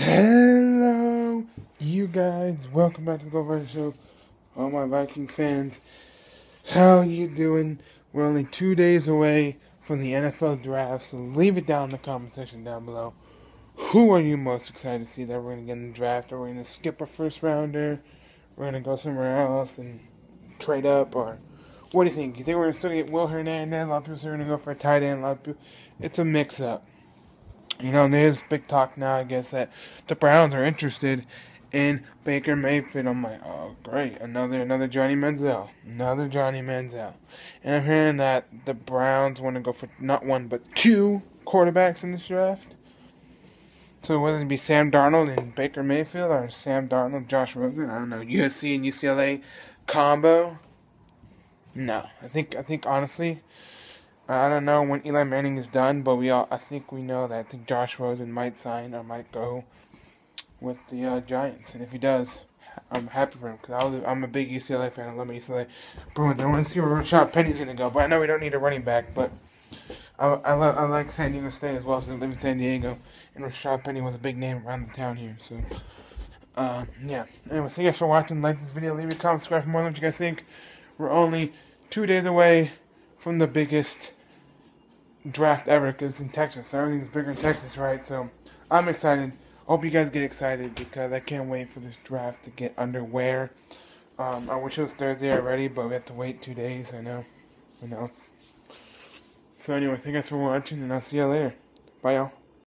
Hello, you guys. Welcome back to the Go Vikings Show. All my Vikings fans, how you doing? We're only two days away from the NFL draft, so leave it down in the comment section down below. Who are you most excited to see that we're going to get in the draft? Are we going to skip a first rounder? We're going to go somewhere else and trade up? Or what do you think? You think we're going to still get Will Hernandez? A lot of people say we're going to go for a tight end. A lot of people, it's a mix up. You know, there's big talk now, I guess, that the Browns are interested in Baker Mayfield. I'm like, oh, great. Another another Johnny Manziel. Another Johnny Manziel. And I'm hearing that the Browns want to go for not one, but two quarterbacks in this draft. So whether it be Sam Darnold and Baker Mayfield or Sam Darnold, Josh Rosen, I don't know, USC and UCLA combo. No, I think I think honestly, I don't know when Eli Manning is done, but we all I think we know that I think Josh Rosen might sign or might go with the uh, Giants, and if he does, I'm happy for him because I'm a big UCLA fan. I love my UCLA Bruins. I want to see where Rashad Penny's gonna go, but I know we don't need a running back, but. I, I, I like San Diego State as well, so I live in San Diego, and Rashad Penny was a big name around the town here, so, uh, yeah. Anyway, thank you guys for watching, like this video, leave a comment, subscribe for more, what you guys think. We're only two days away from the biggest draft ever because in Texas. Everything's bigger in Texas, right? So I'm excited. Hope you guys get excited because I can't wait for this draft to get underway. Um, I wish it was Thursday already, but we have to wait two days. I know. I know. So anyway, thank you guys for watching, and I'll see you later. Bye, y'all.